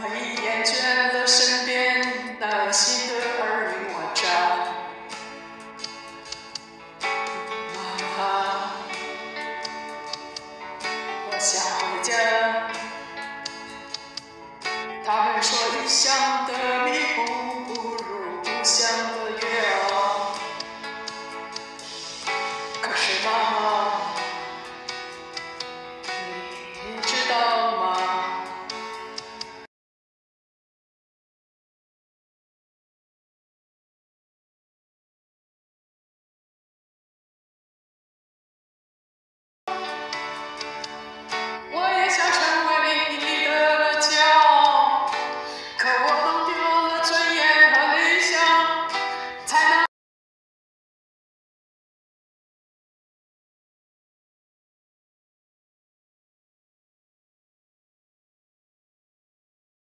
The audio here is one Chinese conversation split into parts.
我已厌倦了身边耐心的尔虞我诈。妈妈，我想回家。他们说异乡的蜜蜂不如故乡的月啊。可是妈妈，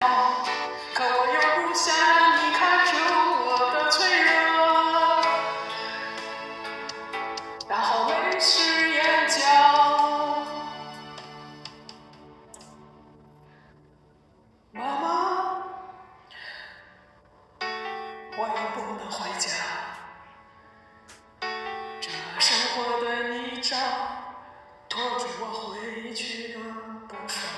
可我又不想你看出我的脆弱，然后泪湿眼角。妈妈，我又不能回家，这生活的泥沼拖住我回去的步伐。